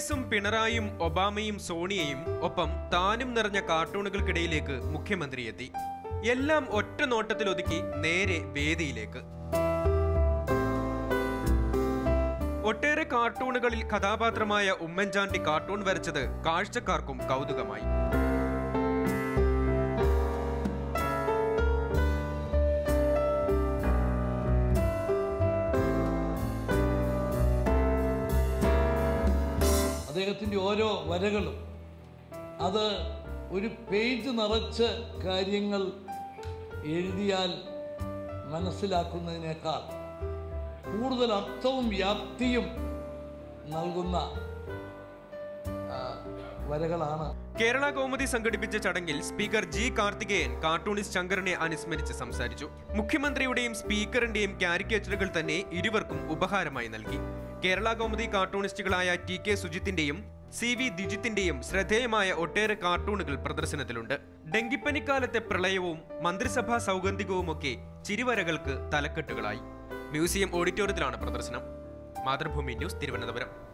എസും പിണറായും ഒബാമയും സോണിയയും ഒപ്പം താനും നിറഞ്ഞ കാർട്ടൂണുകൾക്കിടയിലേക്ക് മുഖ്യമന്ത്രി എത്തി. എല്ലാം ഒറ്റ നോട്ടത്തിൽ ഒതുക്കി നേരെ വേദിയിലേക്ക്. ഒട്ടേറെ കാർട്ടൂണുകളിൽ കഥാപാത്രമായ ഉമ്മൻചാണ്ടി കാർട്ടൂൺ വരച്ചത് കാഴ്ചക്കാർക്കും കൗതുകമായി. അദ്ദേഹത്തിന്റെ ഓരോ വരകളും. അത് ഒരു പേജ് നിറച്ച് കാര്യങ്ങൾ എഴുതിയാൽ മനസ്സിലാക്കുന്നതിനേക്കാൾ കൂടുതൽ അർത്ഥവും വ്യാപ്തിയും നൽകുന്ന വരകളാണ്. കേരള കൗമുദി സംഘടിപ്പിച്ച ചടങ്ങിൽ സ്പീക്കർ ജി കാർത്തികേയൻ കാർട്ടൂണിസ്റ്റ് ശങ്കറിനെ അനുസ്മരിച്ച് സംസാരിച്ചു. മുഖ്യമന്ത്രിയുടെയും സ്പീക്കറിന്റെയും കാരിക്കേച്ചറുകൾ തന്നെ ഇരുവർക്കും ഉപഹാരമായി നൽകി. കേരള കൗമുദി കാർട്ടൂണിസ്റ്റുകളായ ടി കെ സുജിത്തിന്റെയും സി വി ദിജിത്തിന്റെയും ശ്രദ്ധേയമായ ഒട്ടേറെ കാർട്ടൂണുകൾ പ്രദർശനത്തിലുണ്ട്. ഡെങ്കിപ്പനിക്കാലത്തെ പ്രളയവും മന്ത്രിസഭാ സൗഗന്ധികവുമൊക്കെ ചിരിവരകൾക്ക് തലക്കെട്ടുകളായി. മ്യൂസിയം ഓഡിറ്റോറിയത്തിലാണ് പ്രദർശനം. മാതൃഭൂമി ന്യൂസ് തിരുവനന്തപുരം.